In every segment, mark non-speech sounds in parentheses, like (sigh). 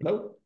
Hello?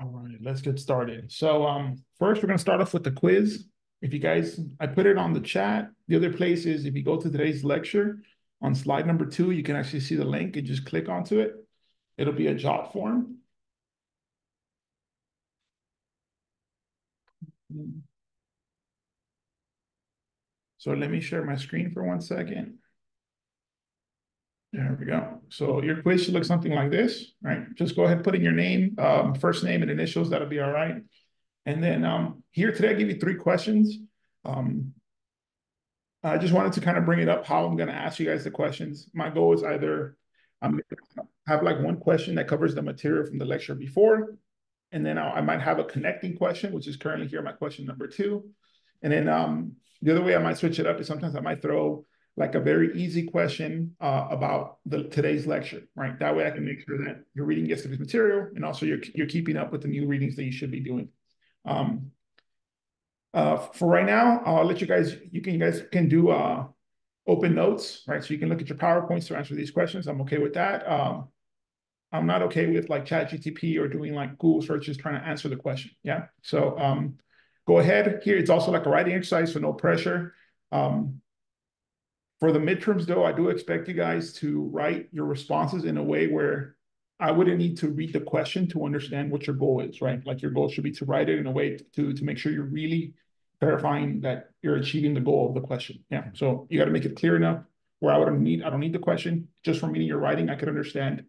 All right, let's get started. So um, first we're gonna start off with the quiz. If you guys, I put it on the chat. The other place is if you go to today's lecture on slide number two, you can actually see the link and just click onto it. It'll be a Jotform. So let me share my screen for one second. There we go. So your quiz should look something like this, right? Just go ahead, put in your name, um, first name and initials, that'll be all right. And then um, here today, I give you three questions. Um, I just wanted to kind of bring it up how I'm going to ask you guys the questions. My goal is either I'm have like one question that covers the material from the lecture before, and then I'll, i might have a connecting question, which is currently here my question number two. And then um, the other way I might switch it up is sometimes I might throw like a very easy question uh, about the today's lecture, right? That way I can make sure that your reading gets to this material and also you're, you're keeping up with the new readings that you should be doing. Um, uh, for right now, I'll let you guys, you can you guys can do uh, open notes, right? So you can look at your PowerPoints to answer these questions. I'm okay with that. Um, I'm not okay with like chat ChatGTP or doing like Google searches trying to answer the question. Yeah. So um, go ahead here. It's also like a writing exercise, so no pressure. Um, for the midterms, though, I do expect you guys to write your responses in a way where I wouldn't need to read the question to understand what your goal is, right? Like your goal should be to write it in a way to, to make sure you're really verifying that you're achieving the goal of the question. Yeah. So you got to make it clear enough where I would need, I don't need the question. Just from reading your writing, I could understand.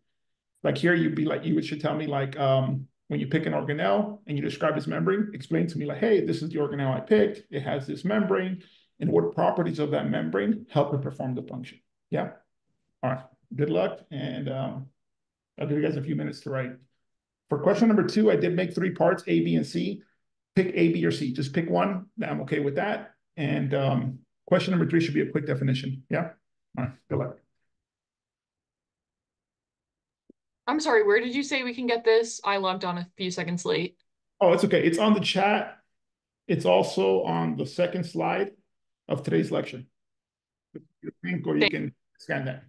Like here, you'd be like, you should tell me like, um, when you pick an organelle and you describe its membrane, explain to me like, hey, this is the organelle I picked. It has this membrane and what properties of that membrane help it perform the function. Yeah. All right. Good luck. And um, I'll give you guys a few minutes to write. For question number two, I did make three parts, A, B, and C. Pick A, B, or C. Just pick one. I'm okay with that. And um, question number three should be a quick definition. Yeah. All right. Good luck. I'm sorry, where did you say we can get this? I logged on a few seconds late. Oh, it's okay. It's on the chat. It's also on the second slide of today's lecture. You think or you can scan that.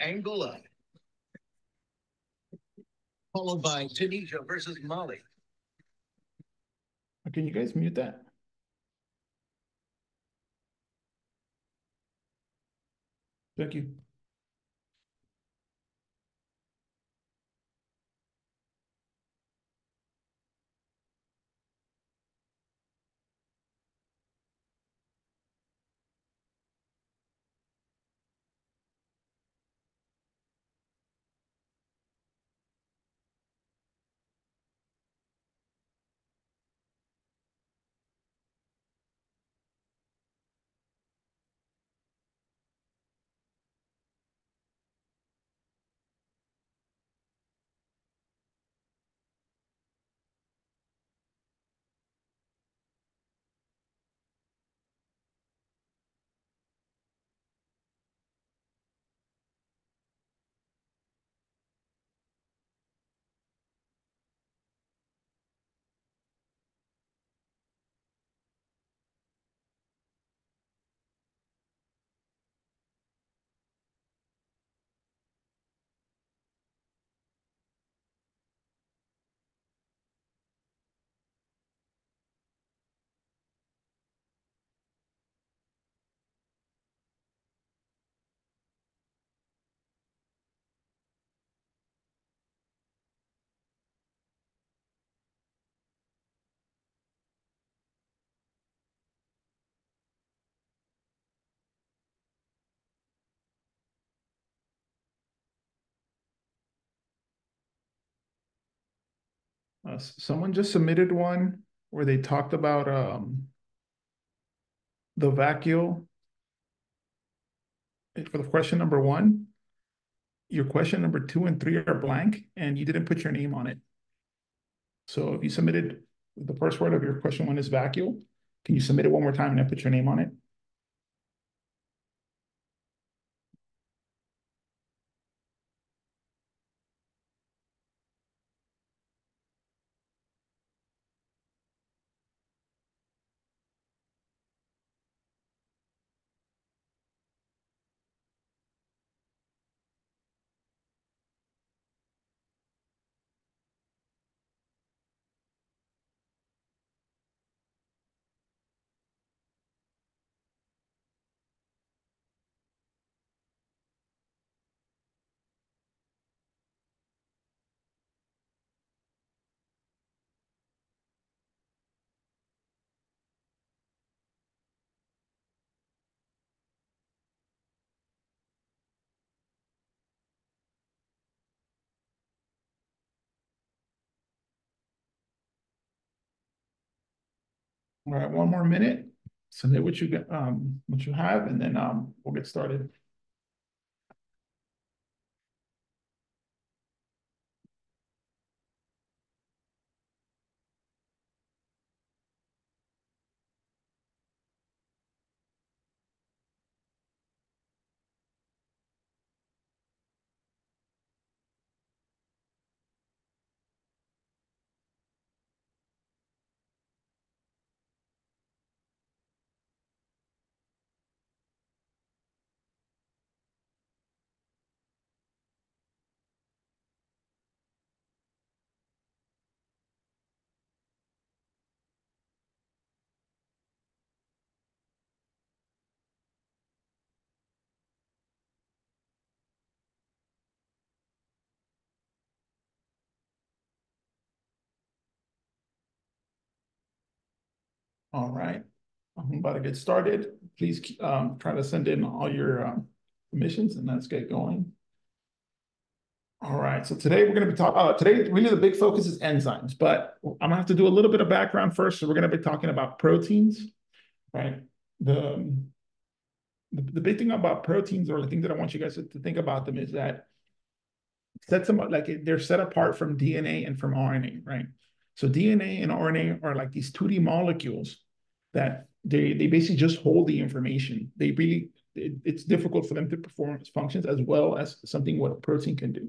Angola. Followed by Tunisia versus Mali. Can you guys mute that? Thank you. Someone just submitted one where they talked about um the vacuole for the question number one. Your question number two and three are blank, and you didn't put your name on it. So if you submitted the first word of your question one is vacuole, can you submit it one more time and then put your name on it? All right, one more minute. Submit what you um, what you have, and then um, we'll get started. All right, I'm about to get started. Please um, try to send in all your um, submissions and let's get going. All right, so today we're going to be talking, uh, today really the big focus is enzymes, but I'm gonna have to do a little bit of background first. So we're going to be talking about proteins, right? The, the, the big thing about proteins or the thing that I want you guys to, to think about them is that sets them like they're set apart from DNA and from RNA, right? So DNA and RNA are like these 2D molecules that they they basically just hold the information. They really it, it's difficult for them to perform functions as well as something what a protein can do.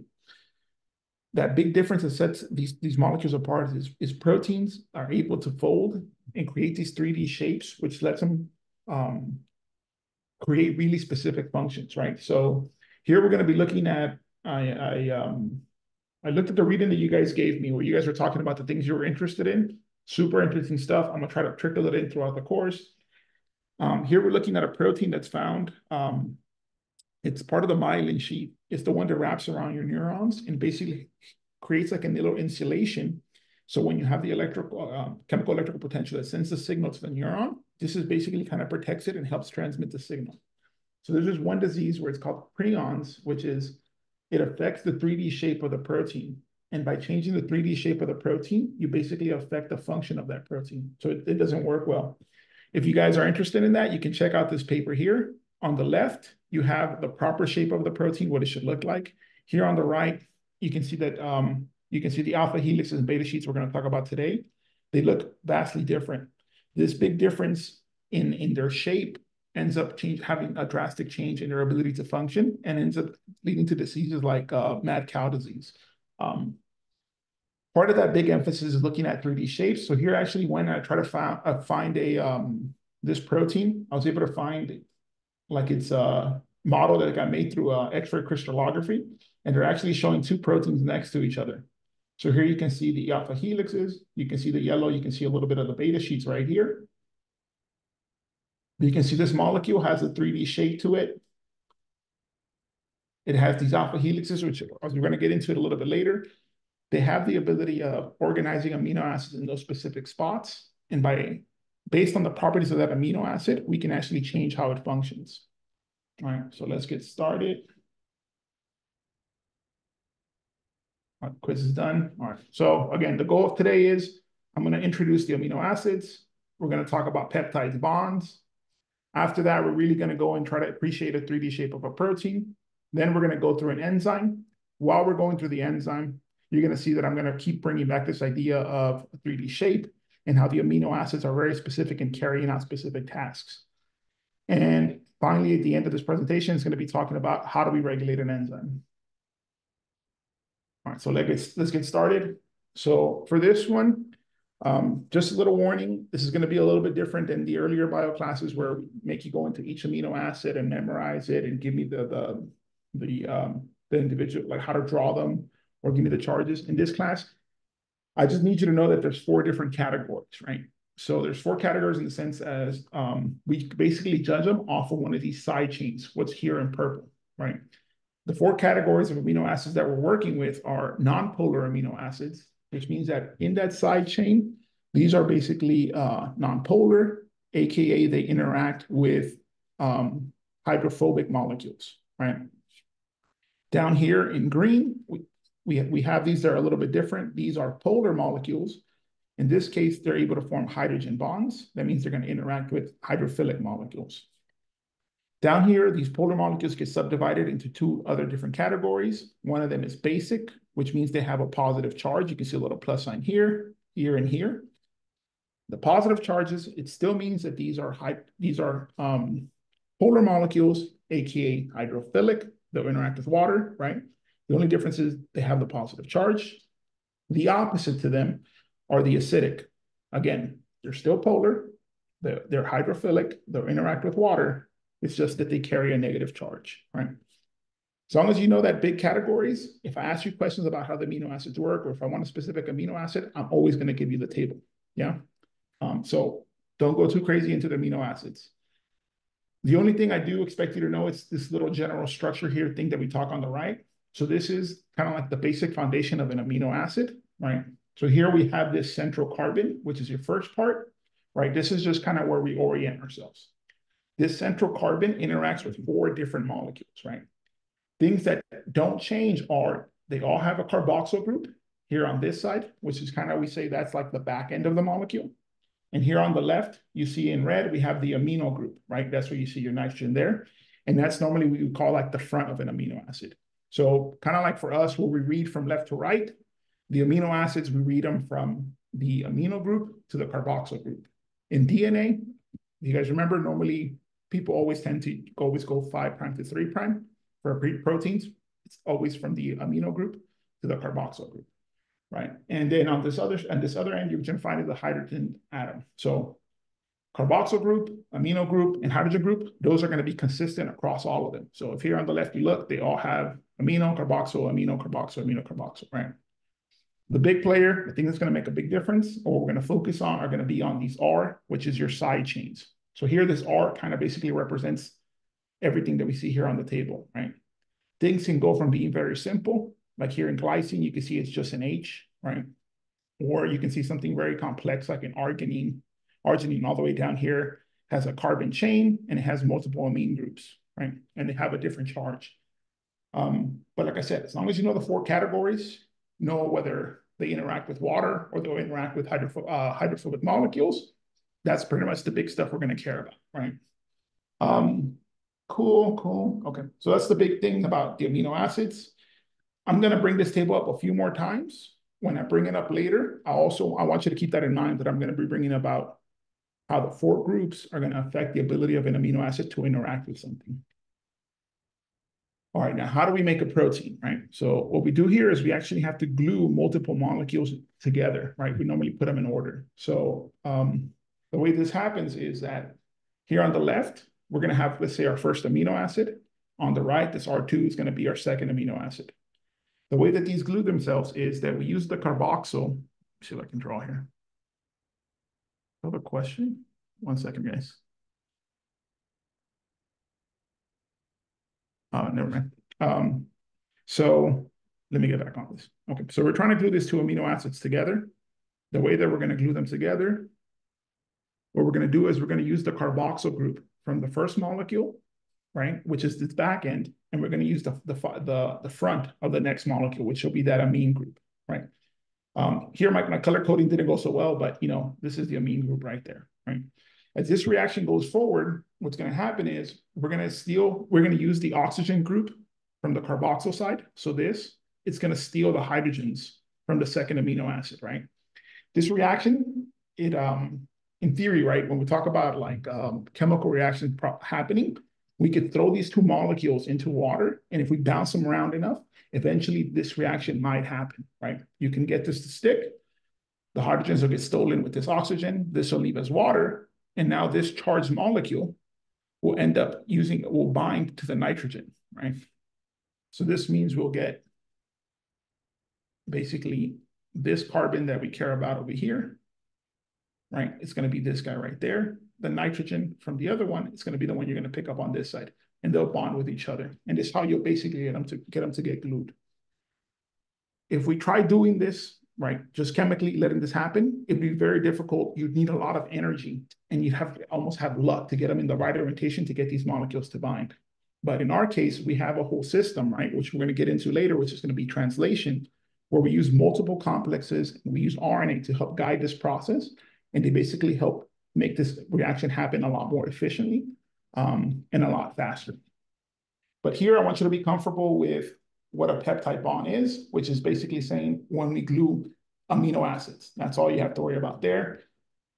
That big difference that sets these these molecules apart is, is proteins are able to fold and create these 3D shapes, which lets them um, create really specific functions, right? So Here, we're gonna be looking at, I, I, um, I looked at the reading that you guys gave me, where you guys were talking about the things you were interested in. Super interesting stuff. I'm gonna try to trickle it in throughout the course. Um, here we're looking at a protein that's found, um, it's part of the myelin sheath. It's the one that wraps around your neurons and basically creates like a little insulation. So when you have the electrical, uh, chemical electrical potential that sends the signal to the neuron, this is basically kind of protects it and helps transmit the signal. So there's this one disease where it's called prions, which is it affects the 3D shape of the protein. And by changing the 3D shape of the protein, you basically affect the function of that protein. So it, it doesn't work well. If you guys are interested in that, you can check out this paper here. On the left, you have the proper shape of the protein, what it should look like. Here on the right, you can see that um, you can see the alpha helixes and beta sheets we're going to talk about today. They look vastly different. This big difference in, in their shape ends up change, having a drastic change in their ability to function and ends up leading to diseases like uh, mad cow disease. Um, part of that big emphasis is looking at 3D shapes. So here actually when I try to find, uh, find a um, this protein, I was able to find like it's a model that got made through uh, X-ray crystallography, and they're actually showing two proteins next to each other. So here you can see the alpha helixes, you can see the yellow, you can see a little bit of the beta sheets right here. You can see this molecule has a 3D shape to it. It has these alpha helixes, which we're going to get into it a little bit later. They have the ability of organizing amino acids in those specific spots. And by based on the properties of that amino acid, we can actually change how it functions. All right, so let's get started. Our quiz is done. All right, so again, the goal of today is I'm going to introduce the amino acids. We're going to talk about peptides bonds. After that, we're really going to go and try to appreciate a 3D shape of a protein. Then we're going to go through an enzyme. While we're going through the enzyme, you're going to see that I'm going to keep bringing back this idea of 3D shape and how the amino acids are very specific in carrying out specific tasks. And finally, at the end of this presentation, it's going to be talking about how do we regulate an enzyme. All right, so let's get, let's get started. So for this one, um, just a little warning, this is going to be a little bit different than the earlier bio classes where we make you go into each amino acid and memorize it and give me the the the um, the individual like how to draw them or give me the charges. In this class, I just need you to know that there's four different categories, right? So there's four categories in the sense as um, we basically judge them off of one of these side chains, what's here in purple, right? The four categories of amino acids that we're working with are nonpolar amino acids, which means that in that side chain, these are basically uh, nonpolar, aka they interact with um, hydrophobic molecules, right? Down here in green, we, we, we have these that are a little bit different. These are polar molecules. In this case, they're able to form hydrogen bonds. That means they're going to interact with hydrophilic molecules. Down here, these polar molecules get subdivided into two other different categories. One of them is basic, which means they have a positive charge. You can see a little plus sign here, here, and here. The positive charges, it still means that these are high, these are um, polar molecules, aka hydrophilic, that will interact with water, right? The only difference is they have the positive charge. The opposite to them are the acidic. Again, they're still polar, they're, they're hydrophilic, they'll interact with water. It's just that they carry a negative charge, right? As long as you know that big categories, if I ask you questions about how the amino acids work, or if I want a specific amino acid, I'm always going to give you the table. Yeah. Um, so don't go too crazy into the amino acids. The only thing I do expect you to know is this little general structure here thing that we talk on the right. So this is kind of like the basic foundation of an amino acid, right? So here we have this central carbon, which is your first part, right? This is just kind of where we orient ourselves. This central carbon interacts with four different molecules, right? Things that don't change are they all have a carboxyl group here on this side, which is kind of, we say that's like the back end of the molecule. And here on the left, you see in red, we have the amino group, right? That's where you see your nitrogen there. And that's normally what we would call like the front of an amino acid. So kind of like for us, where we read from left to right, the amino acids, we read them from the amino group to the carboxyl group. In DNA, you guys remember, normally people always tend to always go five prime to three prime for proteins. It's always from the amino group to the carboxyl group, right? And then on this other and this other end, you can find the hydrogen atom. So carboxyl group, amino group, and hydrogen group, those are going to be consistent across all of them. So if here on the left you look, they all have amino, carboxyl, amino, carboxyl, amino, carboxyl, right? The big player, the thing that's going to make a big difference, or we're going to focus on, are going to be on these R, which is your side chains. So here, this R kind of basically represents everything that we see here on the table, right? Things can go from being very simple, like here in glycine, you can see it's just an H, right? Or you can see something very complex, like an arginine. Arginine all the way down here has a carbon chain and it has multiple amine groups, right? And they have a different charge. Um, but like I said, as long as you know the four categories, know whether they interact with water or they'll interact with hydroph uh, hydrophobic molecules, that's pretty much the big stuff we're going to care about, right? Um, cool, cool. Okay, so that's the big thing about the amino acids. I'm going to bring this table up a few more times. When I bring it up later, I also I want you to keep that in mind that I'm going to be bringing about how the four groups are going to affect the ability of an amino acid to interact with something. All right, now how do we make a protein, right? So what we do here is we actually have to glue multiple molecules together, right? We normally put them in order. So um, the way this happens is that here on the left, we're going to have, let's say, our first amino acid. On the right, this R2 is going to be our second amino acid. The way that these glue themselves is that we use the carboxyl. see if I can draw here. I have a question. One second, guys. Uh, never mind. Um, so let me get back on this. Okay, so we're trying to glue these two amino acids together. The way that we're going to glue them together, what we're going to do is we're going to use the carboxyl group from the first molecule, right, which is this back end, and we're going to use the, the, the, the front of the next molecule, which will be that amine group, right? Um, here, my, my color coding didn't go so well, but you know, this is the amine group right there, right? As this reaction goes forward, what's going to happen is we're going to steal, we're going to use the oxygen group from the carboxyl side. So this, it's going to steal the hydrogens from the second amino acid, right? This reaction, it, um, in theory, right, when we talk about like um, chemical reactions happening, we could throw these two molecules into water, and if we bounce them around enough, eventually this reaction might happen, right? You can get this to stick. The hydrogens will get stolen with this oxygen. This will leave as water. And now this charged molecule will end up using, it, will bind to the nitrogen, right? So this means we'll get basically this carbon that we care about over here, right? It's going to be this guy right there. The nitrogen from the other one is going to be the one you're going to pick up on this side, and they'll bond with each other. And it's how you'll basically get them to get them to get glued. If we try doing this right? Just chemically letting this happen, it'd be very difficult. You'd need a lot of energy and you'd have almost have luck to get them in the right orientation to get these molecules to bind. But in our case, we have a whole system, right? Which we're going to get into later, which is going to be translation, where we use multiple complexes and we use RNA to help guide this process. And they basically help make this reaction happen a lot more efficiently um, and a lot faster. But here I want you to be comfortable with what a peptide bond is, which is basically saying when we glue amino acids. That's all you have to worry about there.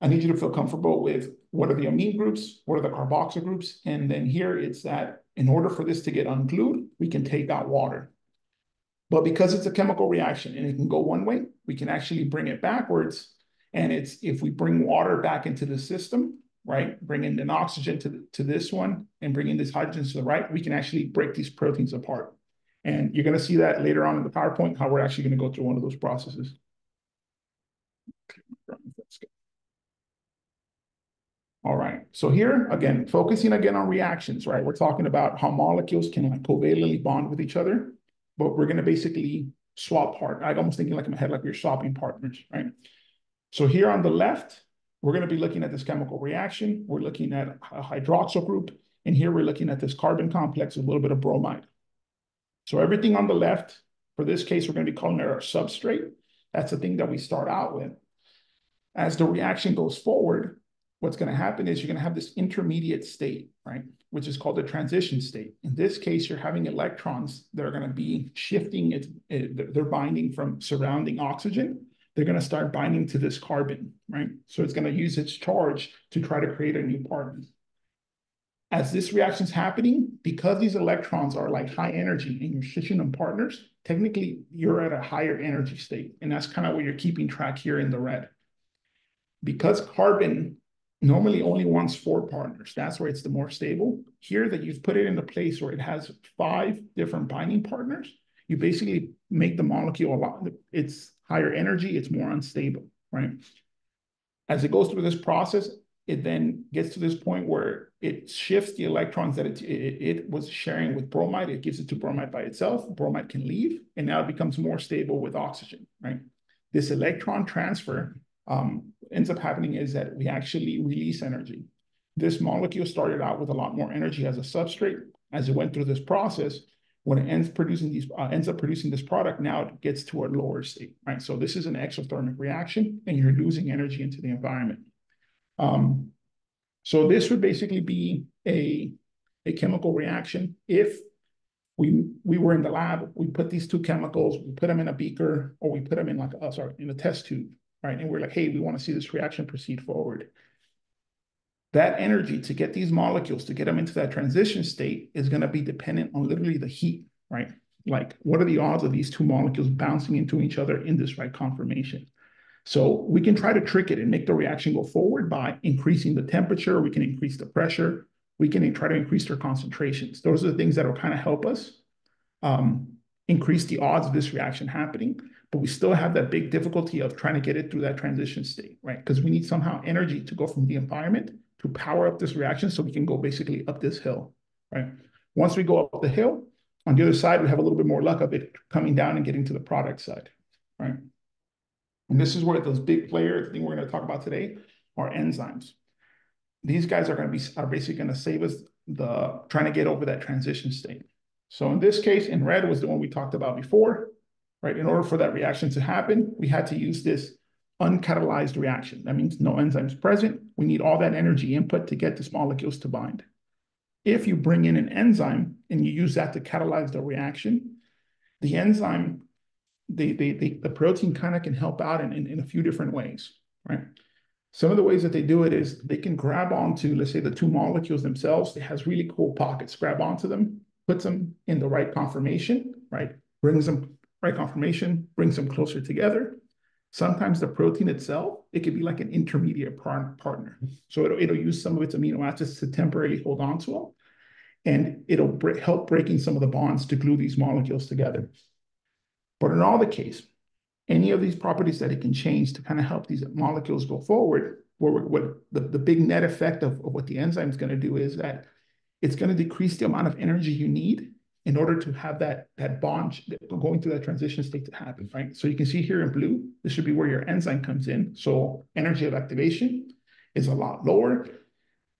I need you to feel comfortable with what are the amine groups, what are the carboxyl groups, and then here it's that in order for this to get unglued, we can take out water. But because it's a chemical reaction and it can go one way, we can actually bring it backwards. And it's if we bring water back into the system, right, bring in an oxygen to, the, to this one and bring in this hydrogen to the right, we can actually break these proteins apart. And you're going to see that later on in the PowerPoint, how we're actually going to go through one of those processes. All right, so here, again, focusing again on reactions, right? We're talking about how molecules can covalently bond with each other, but we're going to basically swap part. I'm almost thinking like in my head, like we're swapping partners, right? So here on the left, we're going to be looking at this chemical reaction. We're looking at a hydroxyl group, and here we're looking at this carbon complex with a little bit of bromide. So everything on the left, for this case, we're going to be calling it our substrate. That's the thing that we start out with. As the reaction goes forward, what's going to happen is you're going to have this intermediate state, right? Which is called the transition state. In this case, you're having electrons that are going to be shifting it. they're binding from surrounding oxygen. They're going to start binding to this carbon, right? So it's going to use its charge to try to create a new part as this reaction is happening, because these electrons are like high energy and you're switching them partners, technically you're at a higher energy state. And that's kind of what you're keeping track here in the red. Because carbon normally only wants four partners. That's where it's the more stable. Here that you've put it in a place where it has five different binding partners, you basically make the molecule a lot, it's higher energy, it's more unstable, right? As it goes through this process, it then gets to this point where it shifts the electrons that it, it, it, was sharing with bromide. It gives it to bromide by itself. Bromide can leave, and now it becomes more stable with oxygen, right? This electron transfer um, ends up happening is that we actually release energy. This molecule started out with a lot more energy as a substrate. As it went through this process, when it ends producing these uh, ends up producing this product, now it gets to a lower state, right? So this is an exothermic reaction, and you're losing energy into the environment. Um, so this would basically be a, a chemical reaction. If we we were in the lab, we put these two chemicals, we put them in a beaker, or we put them in like, oh, sorry, in a test tube, right? And we're like, hey, we want to see this reaction proceed forward. That energy to get these molecules, to get them into that transition state is going to be dependent on literally the heat, right? Like, what are the odds of these two molecules bouncing into each other in this right conformation? So we can try to trick it and make the reaction go forward by increasing the temperature. We can increase the pressure. We can try to increase their concentrations. Those are the things that will kind of help us um, increase the odds of this reaction happening. But we still have that big difficulty of trying to get it through that transition state, right? Because we need somehow energy to go from the environment to power up this reaction so we can go basically up this hill, right? Once we go up the hill, on the other side, we have a little bit more luck of it coming down and getting to the product side, right? And this is where those big players, the thing we're going to talk about today, are enzymes. These guys are going to be are basically going to save us the trying to get over that transition state. So in this case, in red was the one we talked about before, right? In order for that reaction to happen, we had to use this uncatalyzed reaction. That means no enzymes present. We need all that energy input to get these molecules to bind. If you bring in an enzyme and you use that to catalyze the reaction, the enzyme they, they, they, the protein kind of can help out in, in, in a few different ways, right? Some of the ways that they do it is they can grab onto, let's say, the two molecules themselves. It has really cool pockets. Grab onto them, puts them in the right conformation, right? Brings them right conformation, brings them closer together. Sometimes the protein itself, it could be like an intermediate par partner. Mm-hmm. So it'll, it'll use some of its amino acids to temporarily hold on to them. And it'll help breaking some of the bonds to glue these molecules together. But in all the case, any of these properties that it can change to kind of help these molecules go forward, what, what the, the big net effect of, of what the enzyme is going to do is that it's going to decrease the amount of energy you need in order to have that, that bond going through that transition state to happen, right? So you can see here in blue, this should be where your enzyme comes in. So energy of activation is a lot lower.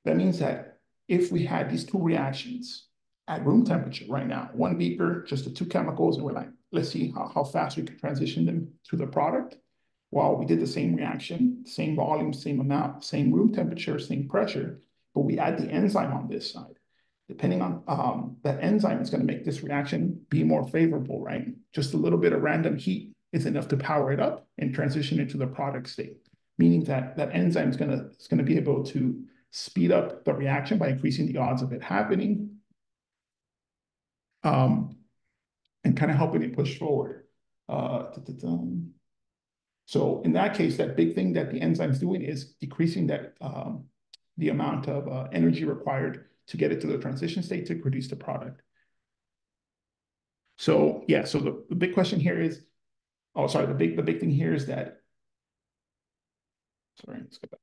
That means that if we had these two reactions at room temperature right now, one beaker, just the two chemicals, and we're like, let's see how, how fast we can transition them to the product. Well, we did the same reaction, same volume, same amount, same room temperature, same pressure, but we add the enzyme on this side. Depending on um, that enzyme, is going to make this reaction be more favorable, right? Just a little bit of random heat is enough to power it up and transition it to the product state, meaning that that enzyme is going to is going to be able to speed up the reaction by increasing the odds of it happening. Um, and kind of helping it push forward. Uh, so in that case, that big thing that the enzyme's doing is decreasing that um, the amount of uh, energy required to get it to the transition state to produce the product. So yeah, so the, the big question here is, oh, sorry, the big the big thing here is that, sorry, let's go back.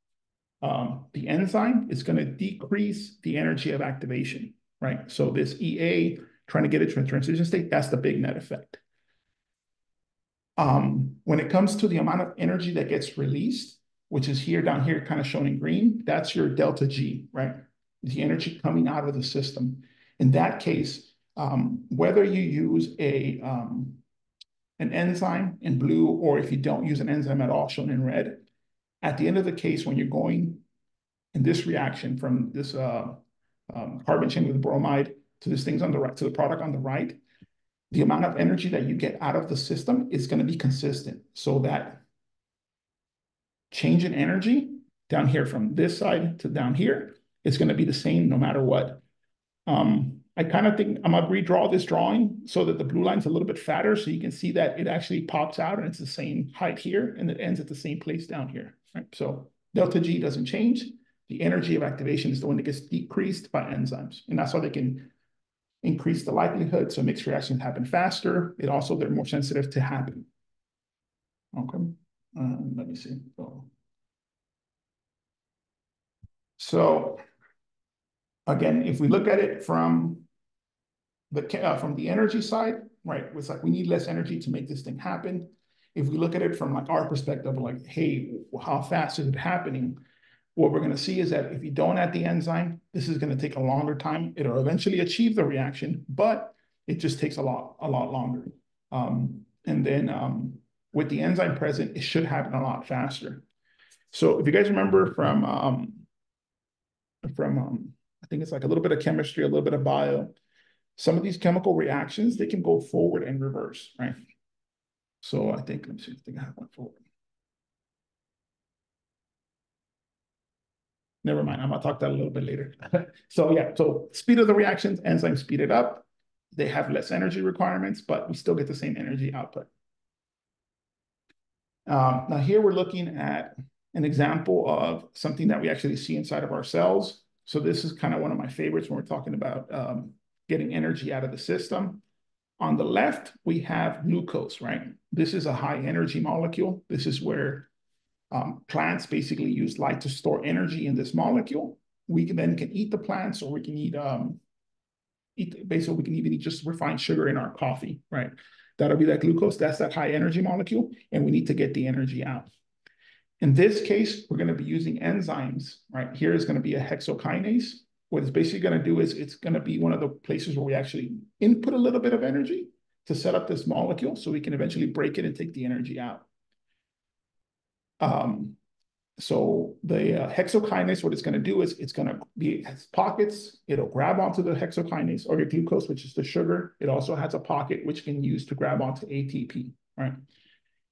Um, the enzyme is going to decrease the energy of activation, right? So this EA trying to get it to a transition state, that's the big net effect. Um, when it comes to the amount of energy that gets released, which is here down here kind of shown in green, that's your delta G, right? The energy coming out of the system. In that case, um, whether you use a um, an enzyme in blue or if you don't use an enzyme at all shown in red, at the end of the case, when you're going in this reaction from this uh, um, carbon chain with bromide to these things on the right, to the product on the right, the amount of energy that you get out of the system is going to be consistent. So that change in energy down here from this side to down here is going to be the same no matter what. Um, I kind of think I'm going to redraw this drawing so that the blue line's a little bit fatter so you can see that it actually pops out and it's the same height here and it ends at the same place down here. Right? So delta G doesn't change. the energy of activation is the one that gets decreased by enzymes. And that's how they can increase the likelihood. So mixed reactions happen faster. It also, they're more sensitive to happen. Okay, um, let me see. So again, if we look at it from the uh, from the energy side, right? It's like we need less energy to make this thing happen. If we look at it from like our perspective, like, hey, how fast is it happening? What we're going to see is that if you don't add the enzyme, this is going to take a longer time. It'll eventually achieve the reaction, but it just takes a lot, a lot longer. Um, and then um, with the enzyme present, it should happen a lot faster. So if you guys remember from um, from um, I think it's like a little bit of chemistry, a little bit of bio, some of these chemical reactions, they can go forward and reverse, right? So I think, let me see, I think I have one forward. Never mind, I'm gonna talk that a little bit later. (laughs) so yeah, so speed of the reactions, enzymes speed it up. They have less energy requirements, but we still get the same energy output. Um, now here we're looking at an example of something that we actually see inside of our cells. So this is kind of one of my favorites when we're talking about um, getting energy out of the system. On the left, we have glucose, right? This is a high energy molecule. This is where um, plants basically use light to store energy in this molecule. We can then can eat the plants or we can eat, um, eat basically we can even eat just refined sugar in our coffee, right? That'll be that glucose. That's that high energy molecule. And we need to get the energy out. In this case, we're going to be using enzymes, right? Here is going to be a hexokinase. What it's basically going to do is it's going to be one of the places where we actually input a little bit of energy to set up this molecule so we can eventually break it and take the energy out. Um, so the uh, hexokinase, what it's going to do is it's going to be has pockets. It'll grab onto the hexokinase or your glucose, which is the sugar. It also has a pocket which can use to grab onto ATP, right?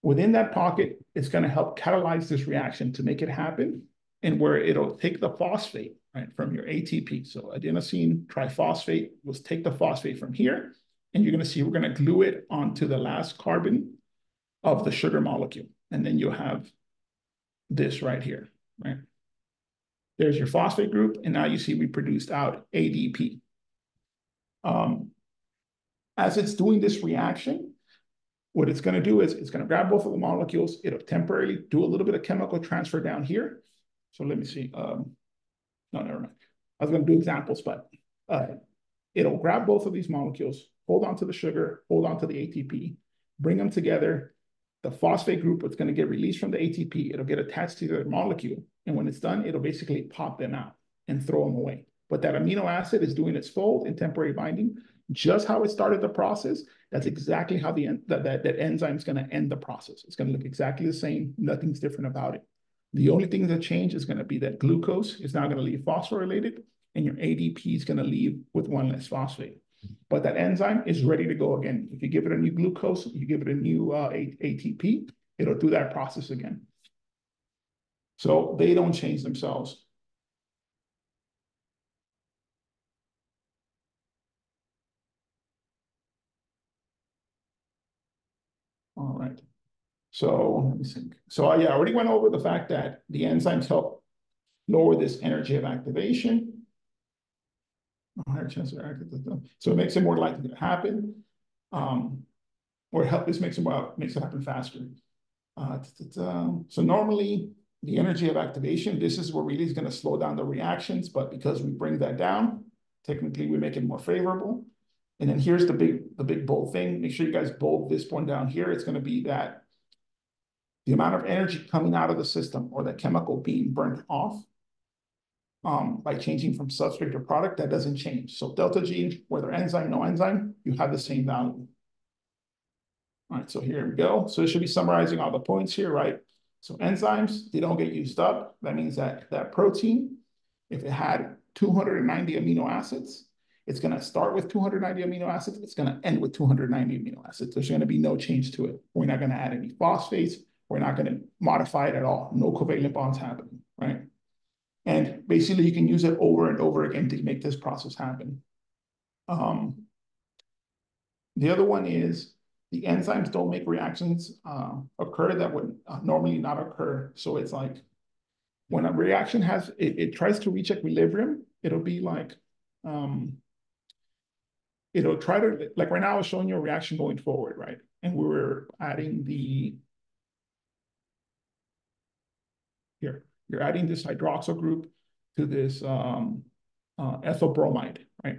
Within that pocket, it's going to help catalyze this reaction to make it happen and where it'll take the phosphate right, from your ATP. So adenosine triphosphate will take the phosphate from here, and you're going to see we're going to glue it onto the last carbon of the sugar molecule. And then you'll have this right here, right? There's your phosphate group, and now you see we produced out ADP. Um, as it's doing this reaction, what it's going to do is it's going to grab both of the molecules. It'll temporarily do a little bit of chemical transfer down here. So let me see. Um, no, never mind. I was going to do examples, but uh, it'll grab both of these molecules, hold on to the sugar, hold on to the ATP, bring them together. The phosphate group is going to get released from the ATP. It'll get attached to the molecule. And when it's done, it'll basically pop them out and throw them away. But that amino acid is doing its fold in temporary binding, just how it started the process. That's exactly how the that, that, that enzyme is going to end the process. It's going to look exactly the same. Nothing's different about it. The only thing that change is going to be that glucose is now going to leave phosphorylated and your ADP is going to leave with one less phosphate. But that enzyme is ready to go again. If you give it a new glucose, you give it a new uh, ATP, it'll do that process again. So they don't change themselves. All right. So let me think. So yeah, I already went over the fact that the enzymes help lower this energy of activation. So it makes it more likely to happen. Um, or help this makes it more, makes it happen faster. Uh, so normally the energy of activation, this is where really is going to slow down the reactions, but because we bring that down, technically we make it more favorable. And then here's the big, the big bold thing. Make sure you guys bold this one down here. It's going to be that the amount of energy coming out of the system or the chemical being burnt off um, by changing from substrate to product, that doesn't change. So delta G, whether enzyme, no enzyme, you have the same value. All right, so here we go. So it should be summarizing all the points here, right? So enzymes, they don't get used up. That means that that protein, if it had 290 amino acids, it's going to start with 290 amino acids. It's going to end with 290 amino acids. There's going to be no change to it. We're not going to add any phosphates. We're not going to modify it at all. No covalent bonds happen, right? And basically, you can use it over and over again to make this process happen. Um, the other one is the enzymes don't make reactions uh, occur that would uh, normally not occur. So it's like when a reaction has, it, it tries to reach equilibrium, it'll be like, um, it'll try to, like right now I was showing you a reaction going forward, right? And we were adding the, here, you're adding this hydroxyl group to this um, uh, ethyl bromide, right?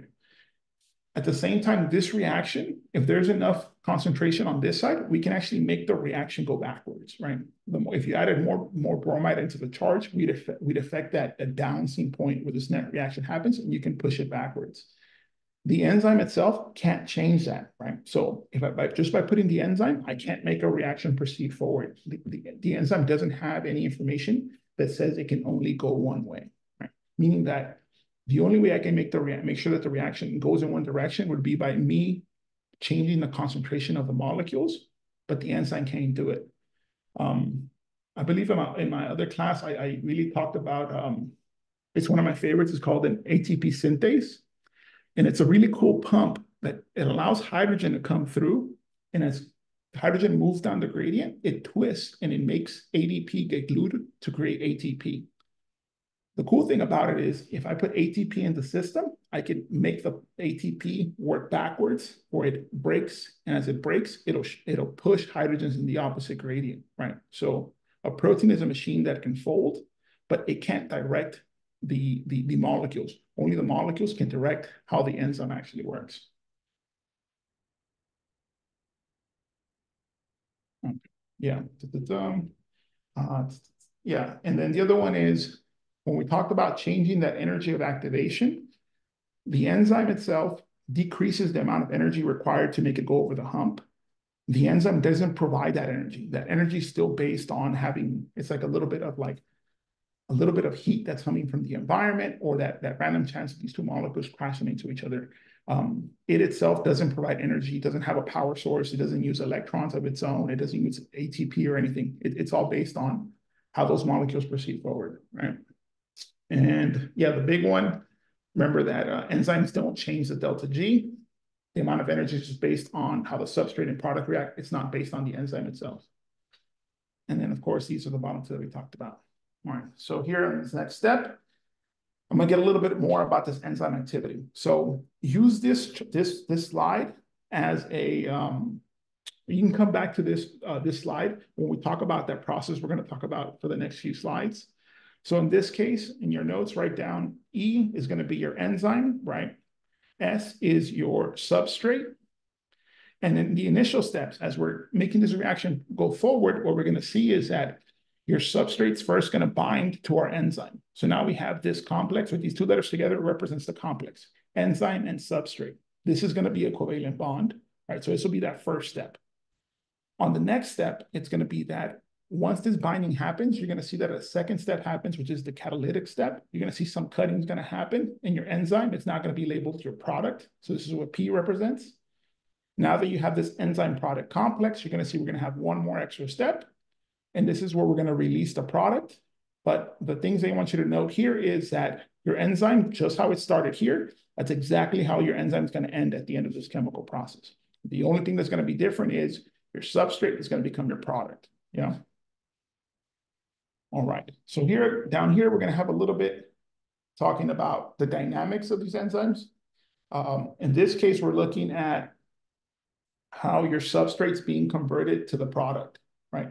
At the same time, this reaction, if there's enough concentration on this side, we can actually make the reaction go backwards, right? The more, if you added more, more bromide into the charge, we'd we'd affect that a downstream point where this net reaction happens and you can push it backwards. The enzyme itself can't change that, right? So if I, by, just by putting the enzyme, I can't make a reaction proceed forward. The, the, the enzyme doesn't have any information that says it can only go one way, right? Meaning that the only way I can make the make sure that the reaction goes in one direction would be by me changing the concentration of the molecules, but the enzyme can't do it. Um, I believe in my, in my other class, I, I really talked about, um, it's one of my favorites, it's called an ATP synthase. And it's a really cool pump that it allows hydrogen to come through. And as hydrogen moves down the gradient, it twists and it makes ADP get glued to create ATP. The cool thing about it is if I put ATP in the system, I can make the ATP work backwards or it breaks. And as it breaks, it'll, it'll push hydrogens in the opposite gradient, right? So a protein is a machine that can fold, but it can't direct the, the, the molecules. Only the molecules can direct how the enzyme actually works. Okay. Yeah. Uh, yeah. And then the other one is when we talked about changing that energy of activation, the enzyme itself decreases the amount of energy required to make it go over the hump. The enzyme doesn't provide that energy. That energy is still based on having, it's like a little bit of like, a little bit of heat that's coming from the environment or that, that random chance of these two molecules crashing into each other. Um, it itself doesn't provide energy, doesn't have a power source, it doesn't use electrons of its own, it doesn't use ATP or anything. It, it's all based on how those molecules proceed forward, right? And yeah, the big one, remember that uh, enzymes don't change the delta G. The amount of energy is just based on how the substrate and product react. It's not based on the enzyme itself. And then, of course, these are the bottom two that we talked about. All right, so here in this next step, I'm gonna get a little bit more about this enzyme activity. So use this, this, this slide as a, um, you can come back to this, uh, this slide when we talk about that process we're gonna talk about for the next few slides. So in this case, in your notes, write down E is going to be your enzyme, right? S is your substrate. And in the initial steps, as we're making this reaction go forward, what we're going to see is that your substrate's first going to bind to our enzyme. So now we have this complex with these two letters together represents the complex, enzyme and substrate. This is going to be a covalent bond, right? So this will be that first step. On the next step, it's going to be that once this binding happens, you're going to see that a second step happens, which is the catalytic step. You're going to see some cutting is going to happen in your enzyme. It's not going to be labeled your product. So this is what P represents. Now that you have this enzyme product complex, you're going to see we're going to have one more extra step. And this is where we're going to release the product. But the things I want you to note here is that your enzyme, just how it started here, that's exactly how your enzyme is going to end at the end of this chemical process. The only thing that's going to be different is your substrate is going to become your product. Yeah. All right, so here, down here, we're gonna have a little bit talking about the dynamics of these enzymes. Um, in this case, we're looking at how your substrate's being converted to the product, right?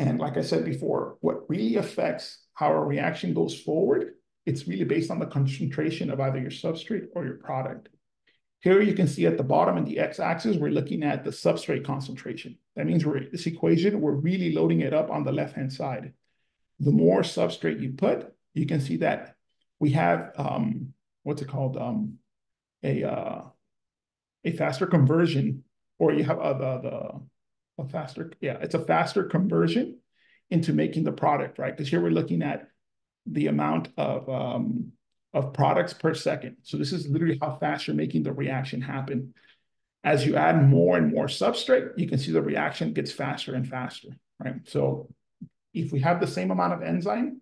And like I said before, what really affects how a reaction goes forward, it's really based on the concentration of either your substrate or your product. Here you can see at the bottom in the x-axis, we're looking at the substrate concentration. That means we're this equation, we're really loading it up on the left-hand side the more substrate you put, you can see that we have, um, what's it called? Um, a, uh, a faster conversion, or you have uh, the, the, a faster, yeah, it's a faster conversion into making the product, right? Because here we're looking at the amount of, um, of products per second. So this is literally how fast you're making the reaction happen. As you add more and more substrate, you can see the reaction gets faster and faster, right? So if we have the same amount of enzyme,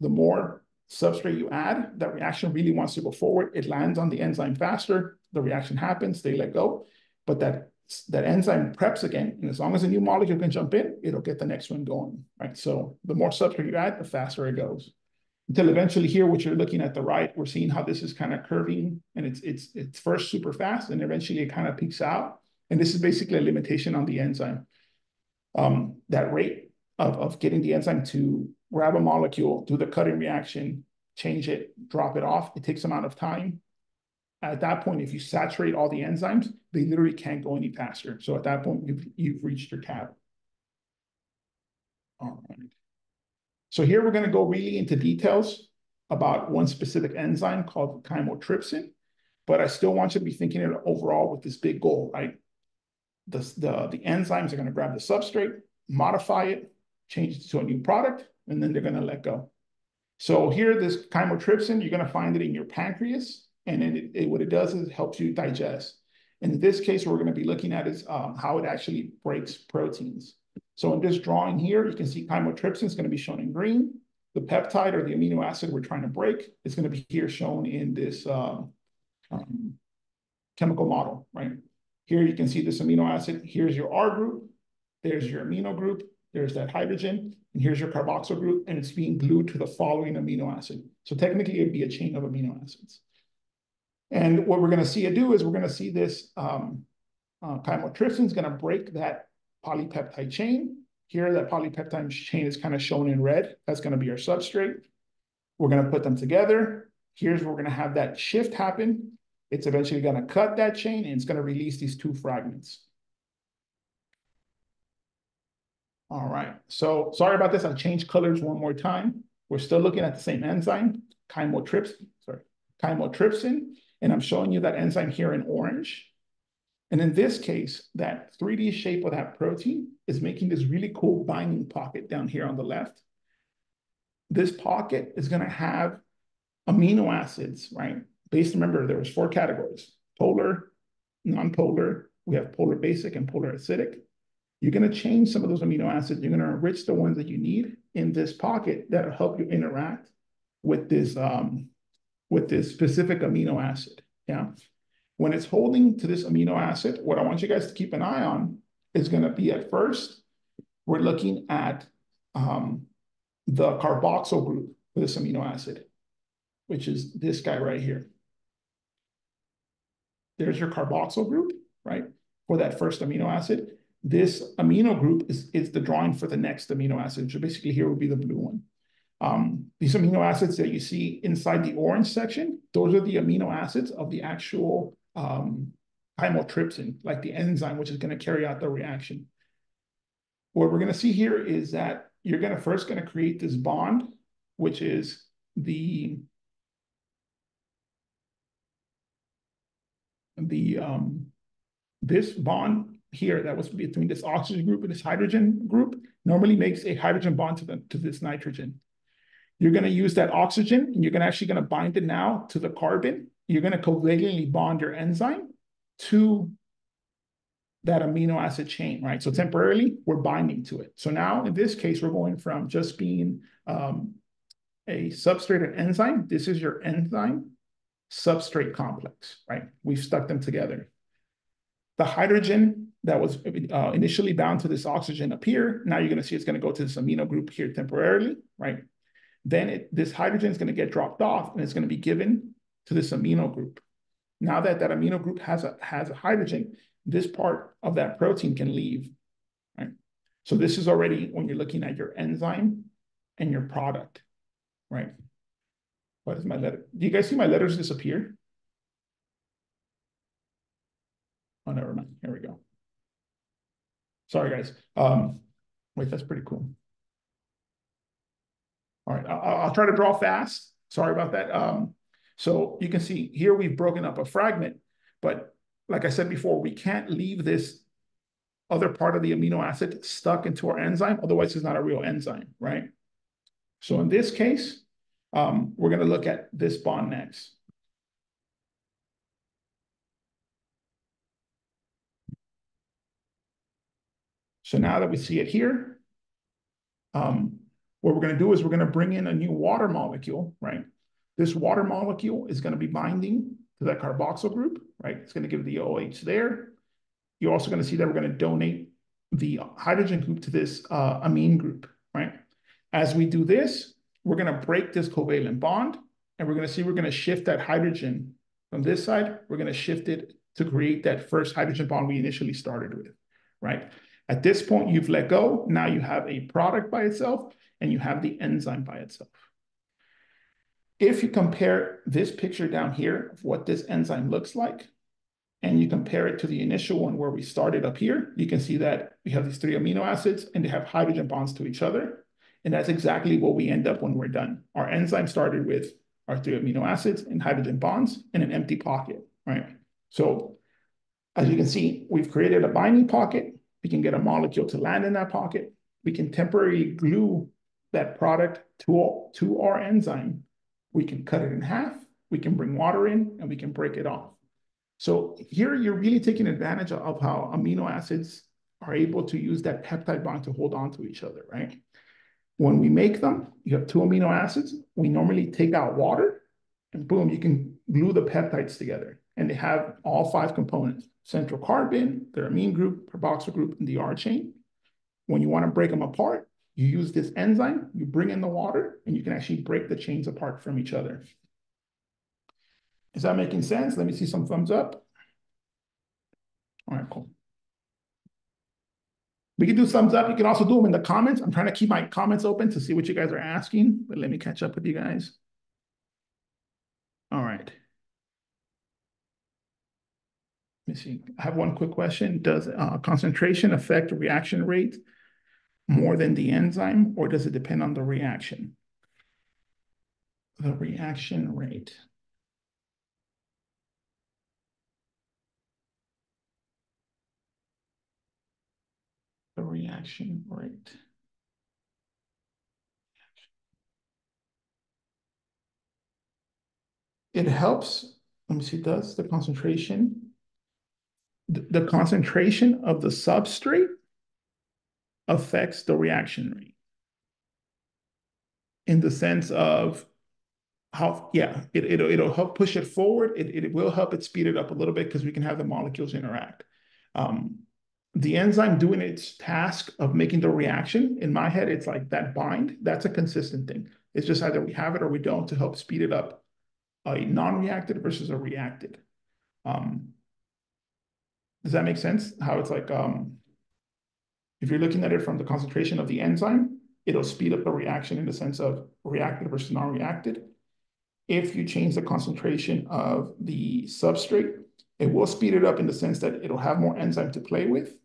the more substrate you add, that reaction really wants to go forward. It lands on the enzyme faster. The reaction happens, they let go. But that that enzyme preps again, and as long as a new molecule can jump in, it'll get the next one going, right? So the more substrate you add, the faster it goes. Until eventually here, what you're looking at the right, we're seeing how this is kind of curving, and it's it's it's first super fast, and eventually it kind of peaks out. And this is basically a limitation on the enzyme. Um, that rate of, of getting the enzyme to grab a molecule, do the cutting reaction, change it, drop it off, it takes amount of time. At that point, if you saturate all the enzymes, they literally can't go any faster. So at that point, you've, you've reached your cap. All right. So here we're going to go really into details about one specific enzyme called chymotrypsin, but I still want you to be thinking it overall with this big goal, right? The, the, the enzymes are going to grab the substrate, modify it, change it to a new product, and then they're going to let go. So here, this chymotrypsin, you're going to find it in your pancreas, and it, it, what it does is it helps you digest. In this case, we're going to be looking at is um, how it actually breaks proteins. So in this drawing here, you can see chymotrypsin is going to be shown in green. The peptide or the amino acid we're trying to break is going to be here shown in this uh, um, chemical model, right? Here you can see this amino acid. Here's your R group. There's your amino group. There's that hydrogen. And here's your carboxyl group. And it's being glued to the following amino acid. So technically, it'd be a chain of amino acids. And what we're going to see it do is we're going to see this um, uh, chymotrypsin is going to break that polypeptide chain. Here, that polypeptide chain is kind of shown in red. That's going to be our substrate. We're going to put them together. Here's where we're going to have that shift happen. It's eventually going to cut that chain and it's going to release these two fragments. All right, so sorry about this. I changed colors one more time. We're still looking at the same enzyme, chymotrypsin, sorry, chymotrypsin, and I'm showing you that enzyme here in orange. And in this case, that 3D shape of that protein is making this really cool binding pocket down here on the left. This pocket is going to have amino acids, right? Based, remember, there was four categories, polar, non-polar, we have polar basic and polar acidic. You're going to change some of those amino acids. You're going to enrich the ones that you need in this pocket that'll help you interact with this, um, with this specific amino acid, yeah? When it's holding to this amino acid, what I want you guys to keep an eye on is going to be at first, we're looking at um, the carboxyl group for this amino acid, which is this guy right here. There's your carboxyl group, right? For that first amino acid. This amino group is, is the drawing for the next amino acid. So basically here would be the blue one. Um, these amino acids that you see inside the orange section, those are the amino acids of the actual um, chymotrypsin, like the enzyme, which is going to carry out the reaction. What we're going to see here is that you're going to first going to create this bond, which is the the um, this bond here that was between this oxygen group and this hydrogen group normally makes a hydrogen bond to the to this nitrogen. You're going to use that oxygen and you're going to actually going to bind it now to the carbon you're going to covalently bond your enzyme to that amino acid chain, right? So temporarily, we're binding to it. So now, in this case, we're going from just being um, a substrate and enzyme. This is your enzyme substrate complex, right? We've stuck them together. The hydrogen that was uh, initially bound to this oxygen up here, now you're going to see it's going to go to this amino group here temporarily, right? Then it, this hydrogen is going to get dropped off and it's going to be given to this amino group. Now that that amino group has a, has a hydrogen, this part of that protein can leave, right? So this is already when you're looking at your enzyme and your product, right? What is my letter? Do you guys see my letters disappear? Oh, never mind. Here we go. Sorry, guys. Um, wait, that's pretty cool. All right, I'll, I'll try to draw fast. Sorry about that. Um, so you can see here we've broken up a fragment, but like I said before, we can't leave this other part of the amino acid stuck into our enzyme. Otherwise, it's not a real enzyme, right? So in this case, um, we're going to look at this bond next. So now that we see it here, um, what we're going to do is we're going to bring in a new water molecule, right? This water molecule is going to be binding to that carboxyl group, right? It's going to give the OH there. you're also gonna see that we're gonna donate the hydrogen group to this uh, amine group, right? As we do this, we're gonna break this covalent bond, and we're gonna see we're gonna shift that hydrogen from this side, we're gonna shift it to create that first hydrogen bond we initially started with, right? At this point, you've let go. Now you have a product by itself, and you have the enzyme by itself. If you compare this picture down here of what this enzyme looks like, and you compare it to the initial one where we started up here, you can see that we have these three amino acids and they have hydrogen bonds to each other. And that's exactly what we end up when we're done. Our enzyme started with our three amino acids and hydrogen bonds in an empty pocket, right? So as you can see, we've created a binding pocket. We can get a molecule to land in that pocket. We can temporarily glue that product to, to our enzyme we can cut it in half, we can bring water in, and we can break it off. So here you're really taking advantage of how amino acids are able to use that peptide bond to hold on to each other, right? When we make them, you have two amino acids. We normally take out water, and boom, you can glue the peptides together. And they have all five components, central carbon, their amine group, carboxyl group, and the R chain. When you want to break them apart, you use this enzyme, you bring in the water, and you can actually break the chains apart from each other. Is that making sense? Let me see some thumbs up. All right, cool. We can do thumbs up. You can also do them in the comments. I'm trying to keep my comments open to see what you guys are asking, but let me catch up with you guys. All right. Let me see. I have one quick question. Does uh, concentration affect reaction rate? More than the enzyme, or does it depend on the reaction? The reaction rate. The reaction rate. It helps, let me see, does the concentration, the, the concentration of the substrate affects the reaction rate in the sense of how, yeah, it, it'll, it'll help push it forward. It, it will help it speed it up a little bit because we can have the molecules interact. Um, the enzyme doing its task of making the reaction, in my head, it's like that bind, that's a consistent thing. It's just either we have it or we don't to help speed it up, a non-reacted versus a reacted. Um, does that make sense? How it's like, um, if you're looking at it from the concentration of the enzyme, it'll speed up the reaction in the sense of reacted versus non-reacted. If you change the concentration of the substrate, it will speed it up in the sense that it'll have more enzyme to play with,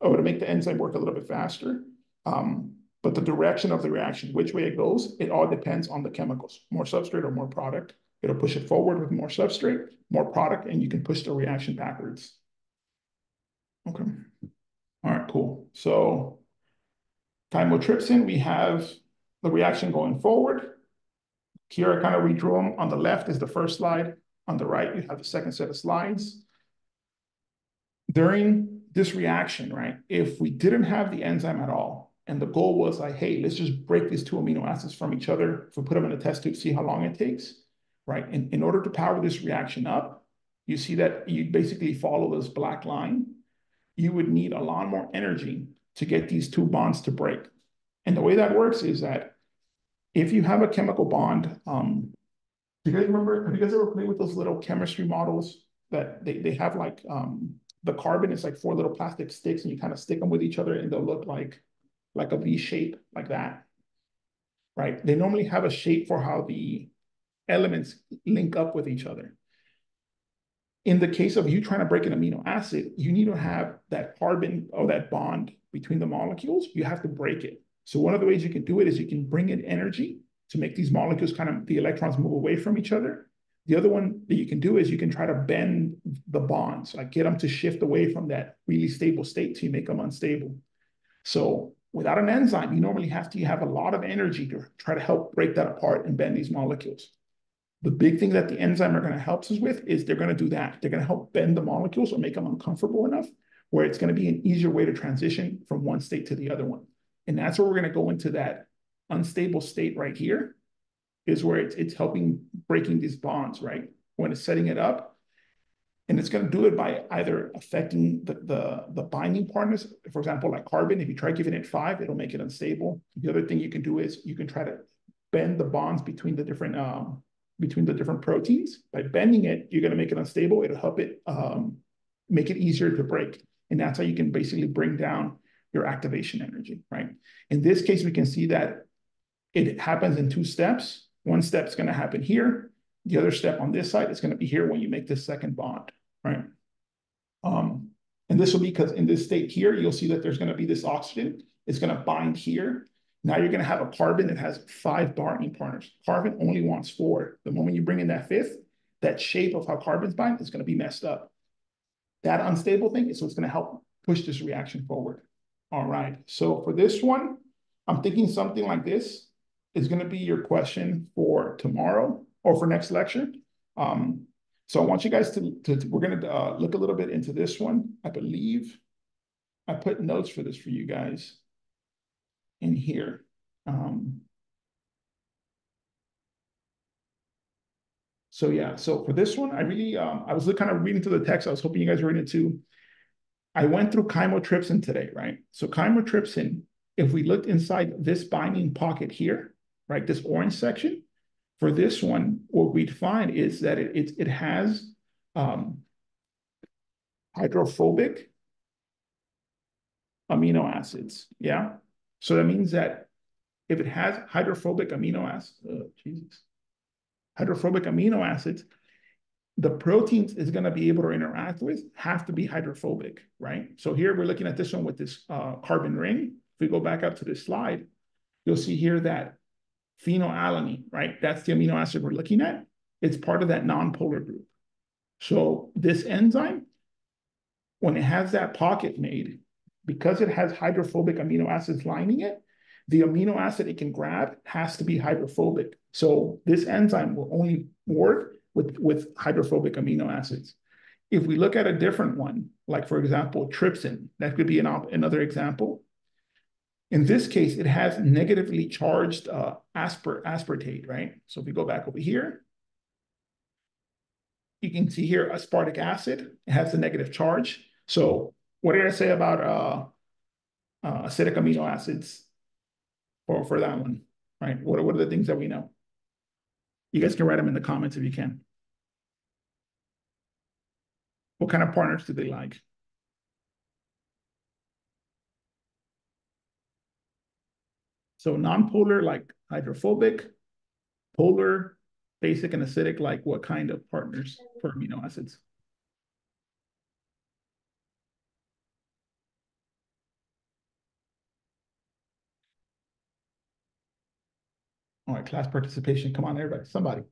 or to make the enzyme work a little bit faster. Um, but the direction of the reaction, which way it goes, it all depends on the chemicals. More substrate or more product. It'll push it forward with more substrate, more product, and you can push the reaction backwards. Okay. All right, cool. So chymotrypsin, we have the reaction going forward. Here I kind of redrew them. On the left is the first slide. On the right, you have the second set of slides. During this reaction, right, if we didn't have the enzyme at all, and the goal was like, hey, let's just break these two amino acids from each other. If we put them in a test tube, see how long it takes, right? In, in order to power this reaction up, you see that you basically follow this black line you would need a lot more energy to get these two bonds to break. And the way that works is that if you have a chemical bond, um, do you guys remember, have you guys ever played with those little chemistry models that they, they have like, um, the carbon is like four little plastic sticks and you kind of stick them with each other and they'll look like, like a V shape like that, right? They normally have a shape for how the elements link up with each other in the case of you trying to break an amino acid, you need to have that carbon or that bond between the molecules. You have to break it. So one of the ways you can do it is you can bring in energy to make these molecules kind of the electrons move away from each other. The other one that you can do is you can try to bend the bonds, like get them to shift away from that really stable state to make them unstable. So without an enzyme, you normally have to have a lot of energy to try to help break that apart and bend these molecules. The big thing that the enzyme are going to help us with is they're going to do that. They're going to help bend the molecules or make them uncomfortable enough where it's going to be an easier way to transition from one state to the other one. And that's where we're going to go into that unstable state right here is where it's, it's helping breaking these bonds, right? When it's setting it up. And it's gonna do it by either affecting the, the, the binding partners. For example, like carbon, if you try giving it five, it'll make it unstable. The other thing you can do is you can try to bend the bonds between the different, um, between the different proteins. By bending it, you're gonna make it unstable. It'll help it, um, make it easier to break. And that's how you can basically bring down your activation energy, right? In this case, we can see that it happens in two steps. One step is going to happen here. The other step on this side is going to be here when you make this second bond, right? Um, and this will be because in this state here, you'll see that there's going to be this oxygen. It's going to bind here. Now you're going to have a carbon that has five bonding partners. Carbon only wants four. The moment you bring in that fifth, that shape of how carbons bind is going to be messed up. That unstable thing is what's going to help push this reaction forward. All right, so for this one, I'm thinking something like this is going to be your question for tomorrow or for next lecture. Um, so I want you guys to, to, to we're going to uh, look a little bit into this one. I believe I put notes for this for you guys in here. Um, so yeah, so for this one, I really, um, I was kind of reading through the text. I was hoping you guys were in it too. I went through chymotrypsin today, right? So chymotrypsin, if we looked inside this binding pocket here, right, this orange section, for this one, what we'd find is that it, it, it has um, hydrophobic amino acids, yeah? So that means that if it has hydrophobic amino acids, oh, Jesus, hydrophobic amino acids, the proteins is going to be able to interact with have to be hydrophobic, right? So here we're looking at this one with this uh, carbon ring. If we go back up to this slide, you'll see here that phenylalanine, right? That's the amino acid we're looking at. It's part of that non-polar group. So this enzyme, when it has that pocket made, because it has hydrophobic amino acids lining it, the amino acid it can grab has to be hydrophobic. So this enzyme will only work with, with hydrophobic amino acids. If we look at a different one, like for example, trypsin, that could be an another example. In this case, it has negatively charged uh, aspar aspartate, right? So if we go back over here, you can see here aspartic acid, it has a negative charge. So what did I say about uh, uh, acidic amino acids for, for that one, right? What, what are the things that we know? You guys can write them in the comments if you can. What kind of partners do they like? So non-polar like hydrophobic, polar, basic and acidic like what kind of partners for amino acids? All right, class participation. Come on, everybody, somebody.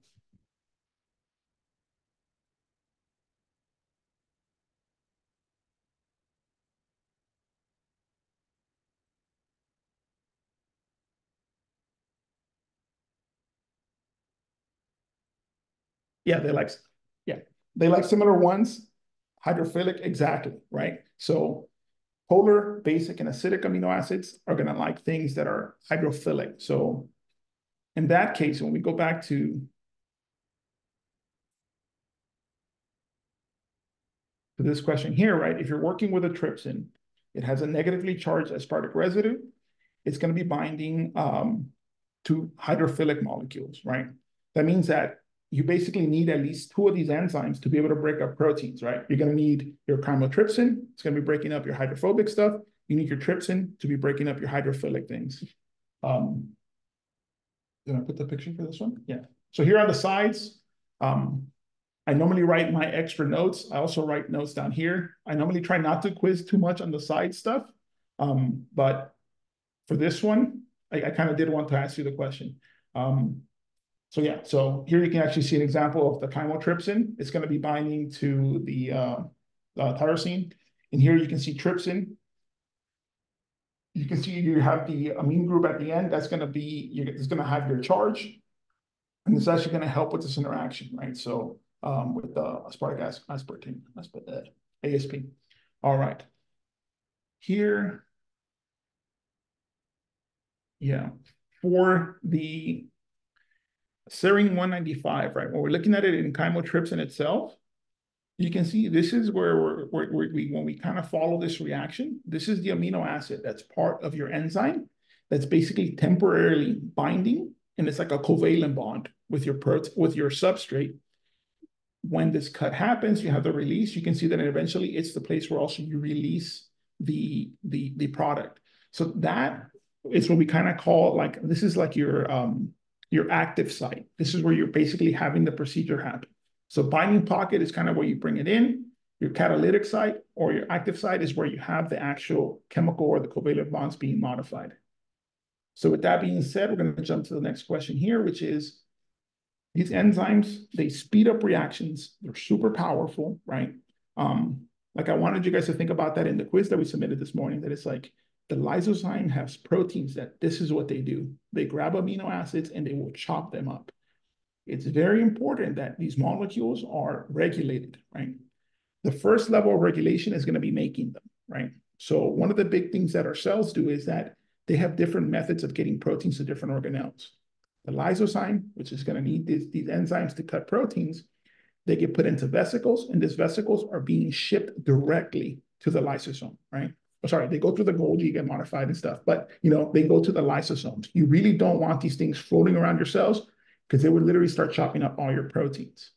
Yeah, they like, yeah, they like similar ones. Hydrophilic, exactly, right? So polar, basic, and acidic amino acids are gonna like things that are hydrophilic. So in that case, when we go back to to this question here, right? If you're working with a trypsin, it has a negatively charged aspartic residue. It's going to be binding um, to hydrophilic molecules, right? That means that you basically need at least two of these enzymes to be able to break up proteins, right? You're going to need your chymotrypsin. It's going to be breaking up your hydrophobic stuff. You need your trypsin to be breaking up your hydrophilic things. Um, did I put the picture for this one? Yeah. So here on the sides, um, I normally write my extra notes. I also write notes down here. I normally try not to quiz too much on the side stuff. Um, but for this one, I, I kind of did want to ask you the question. Um, so yeah, so here you can actually see an example of the chymotrypsin. It's going to be binding to the uh, uh, tyrosine. And here you can see trypsin you can see you have the amine group at the end. That's going to be, it's going to have your charge. And it's actually going to help with this interaction, right? So um, with the aspartic acid, aspartame, ASP. All right. Here, yeah, for the serine 195, right? When we're looking at it in chymotrypsin itself, you can see this is where we're, where we, when we kind of follow this reaction, this is the amino acid that's part of your enzyme that's basically temporarily binding, and it's like a covalent bond with your with your substrate. When this cut happens, you have the release. You can see that eventually it's the place where also you release the the the product. So that is what we kind of call like this is like your um your active site. This is where you're basically having the procedure happen. So binding pocket is kind of where you bring it in. Your catalytic site or your active site is where you have the actual chemical or the covalent bonds being modified. So with that being said, we're going to jump to the next question here, which is these enzymes, they speed up reactions. They're super powerful, right? Um, like I wanted you guys to think about that in the quiz that we submitted this morning, that it's like the lysosome has proteins that this is what they do. They grab amino acids and they will chop them up it's very important that these molecules are regulated, right? The first level of regulation is going to be making them, right? So one of the big things that our cells do is that they have different methods of getting proteins to different organelles. The lysosome, which is going to need these, these enzymes to cut proteins, they get put into vesicles, and these vesicles are being shipped directly to the lysosome, right? Oh, sorry, they go through the Golgi, get modified and stuff, but you know they go to the lysosomes. You really don't want these things floating around your cells because they would literally start chopping up all your proteins.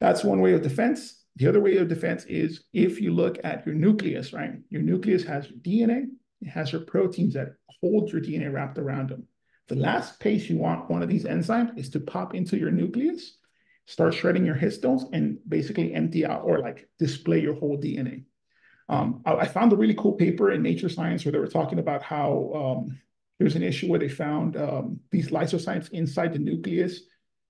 That's one way of defense. The other way of defense is if you look at your nucleus, right? Your nucleus has your DNA, it has your proteins that hold your DNA wrapped around them. The last place you want one of these enzymes is to pop into your nucleus, start shredding your histones, and basically empty out or like display your whole DNA. Um, I, I, found a really cool paper in Nature Science where they were talking about how um, there was an issue where they found um, these lysozymes inside the nucleus,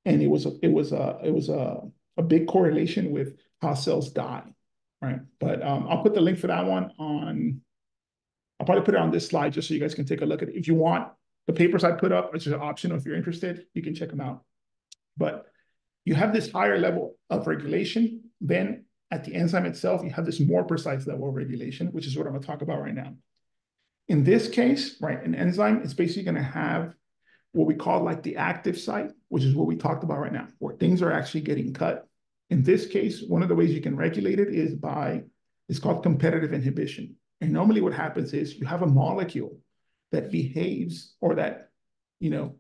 and it was a, it was a it was a, a big correlation with how cells die, right? But um, I'll put the link for that one on. I'll probably put it on this slide just so you guys can take a look at it. If you want the papers I put up, is an option, if you're interested, you can check them out. But you have this higher level of regulation. Then at the enzyme itself, you have this more precise level of regulation, which is what I'm going to talk about right now. In this case, right, an enzyme is basically going to have what we call like the active site, which is what we talked about right now, where things are actually getting cut. In this case, one of the ways you can regulate it is by, it's called competitive inhibition. And normally what happens is you have a molecule that behaves or that, you know,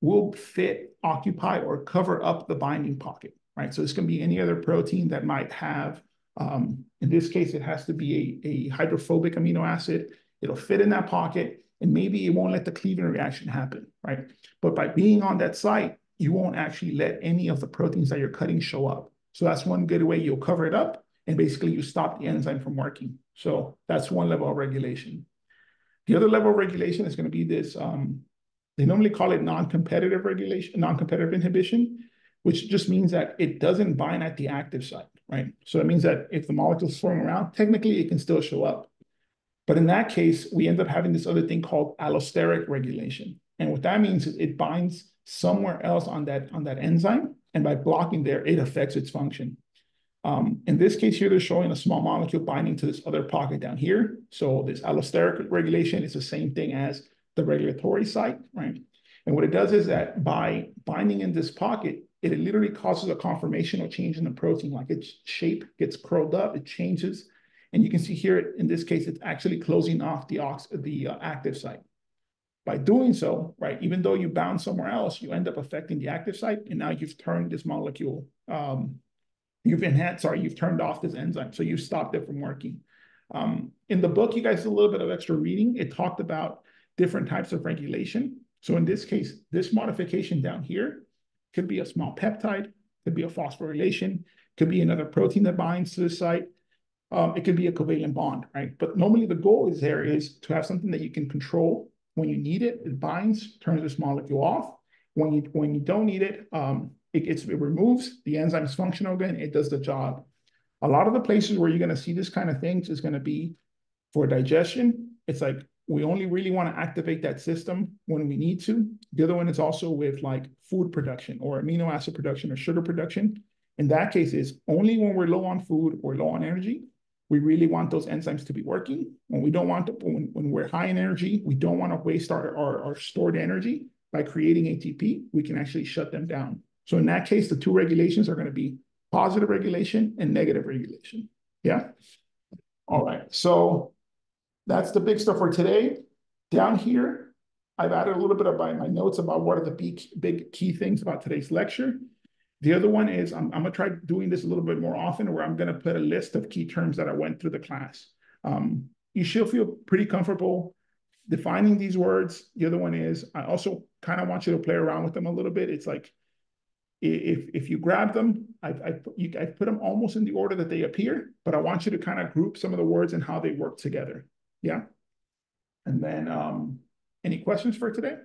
will fit, occupy, or cover up the binding pocket, right? So this can be any other protein that might have, um, in this case, it has to be a, a hydrophobic amino acid. It'll fit in that pocket, and maybe it won't let the cleaving reaction happen, right? But by being on that site, you won't actually let any of the proteins that you're cutting show up. So that's one good way you'll cover it up, and basically you stop the enzyme from working. So that's one level of regulation. The other level of regulation is going to be this, um, they normally call it non-competitive regulation, non-competitive inhibition, which just means that it doesn't bind at the active site, right? So it means that if the molecule is swirling around, technically it can still show up. But in that case, we end up having this other thing called allosteric regulation. And what that means is it binds somewhere else on that, on that enzyme. And by blocking there, it affects its function. Um, in this case here, they're showing a small molecule binding to this other pocket down here. So this allosteric regulation is the same thing as the regulatory site, right? And what it does is that by binding in this pocket, it literally causes a conformational change in the protein, like its shape gets curled up, it changes, and you can see here, in this case, it's actually closing off the, ox the uh, active site. By doing so, right, even though you bound somewhere else, you end up affecting the active site, and now you've turned this molecule, um, you've enhanced, sorry, you've turned off this enzyme, so you've stopped it from working. Um, in the book, you guys did a little bit of extra reading. It talked about different types of regulation. So in this case, this modification down here could be a small peptide, could be a phosphorylation, could be another protein that binds to the site, um, it could be a covalent bond, right? But normally the goal is there is to have something that you can control when you need it. It binds, turns this molecule off. When you when you don't need it, um, it gets it removes the enzyme is functional again. It does the job. A lot of the places where you're going to see this kind of things is going to be for digestion. It's like we only really want to activate that system when we need to. The other one is also with like food production or amino acid production or sugar production. In that case, is only when we're low on food or low on energy we really want those enzymes to be working. When we don't want to, when, when we're high in energy, we don't want to waste our, our, our stored energy by creating ATP, we can actually shut them down. So in that case, the two regulations are going to be positive regulation and negative regulation. Yeah. All right, so that's the big stuff for today. Down here, I've added a little bit of my, my notes about what are the big, big key things about today's lecture. The other one is I'm, I'm gonna try doing this a little bit more often where I'm gonna put a list of key terms that I went through the class. Um, you should feel pretty comfortable defining these words. The other one is I also kind of want you to play around with them a little bit. It's like if if you grab them, I I you, I put them almost in the order that they appear, but I want you to kind of group some of the words and how they work together. Yeah. And then um, any questions for today?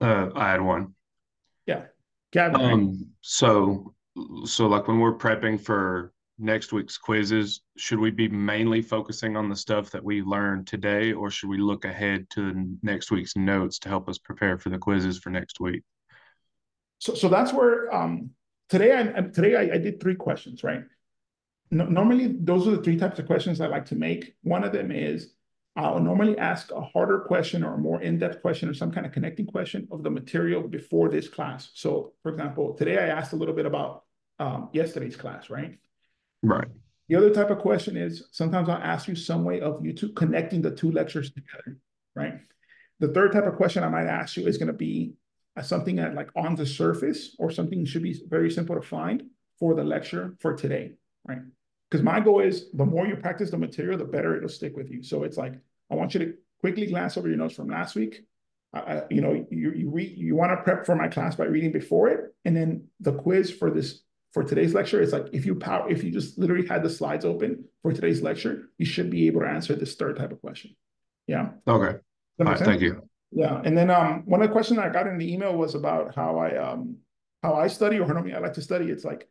Uh, I had one. Yeah, Gavin. Um, so, so like when we're prepping for next week's quizzes, should we be mainly focusing on the stuff that we learned today, or should we look ahead to next week's notes to help us prepare for the quizzes for next week? So, so that's where um, today I today I, I did three questions, right? No, normally, those are the three types of questions I like to make. One of them is I'll normally ask a harder question or a more in-depth question or some kind of connecting question of the material before this class. So, for example, today I asked a little bit about um, yesterday's class, right? Right. The other type of question is sometimes I'll ask you some way of you two connecting the two lectures together, right? The third type of question I might ask you is going to be uh, something that like on the surface or something should be very simple to find for the lecture for today, right? Because my goal is the more you practice the material, the better it'll stick with you. So it's like I want you to quickly glance over your notes from last week. Uh, you know, you you read you want to prep for my class by reading before it, and then the quiz for this for today's lecture is like if you power if you just literally had the slides open for today's lecture, you should be able to answer this third type of question. Yeah. Okay. All right. Thank you. Yeah, and then um one of the questions I got in the email was about how I um how I study or how normally I like to study. It's like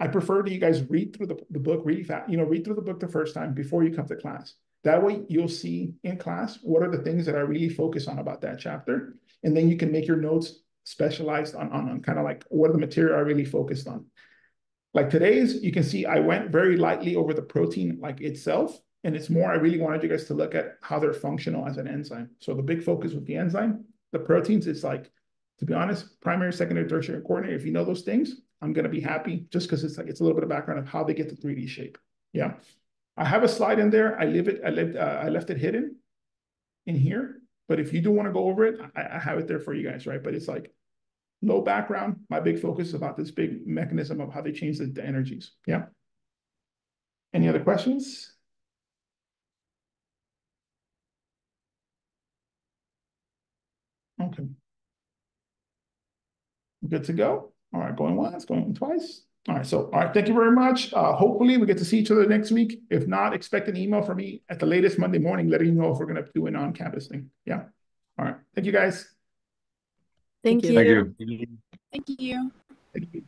I prefer that you guys read through the, the book really fast, you know, read through the book the first time before you come to class. That way you'll see in class what are the things that I really focus on about that chapter. And then you can make your notes specialized on, on, on kind of like what are the material I really focused on. Like today's, you can see I went very lightly over the protein like itself. And it's more, I really wanted you guys to look at how they're functional as an enzyme. So the big focus with the enzyme, the proteins, it's like, to be honest, primary, secondary, tertiary and quaternary, if you know those things, I'm going to be happy just because it's like it's a little bit of background of how they get the 3D shape. Yeah. I have a slide in there. I leave it, I left, uh, I left it hidden in here. But if you do want to go over it, I, I have it there for you guys, right? But it's like low background. My big focus is about this big mechanism of how they change the, the energies. Yeah. Any other questions? Okay. Good to go. All right, going once, going twice. All right, so all right, thank you very much. Uh, hopefully we get to see each other next week. If not, expect an email from me at the latest Monday morning letting you know if we're gonna do an on-campus thing. Yeah. All right. Thank you guys. Thank Thank you. you. Thank you. Thank you.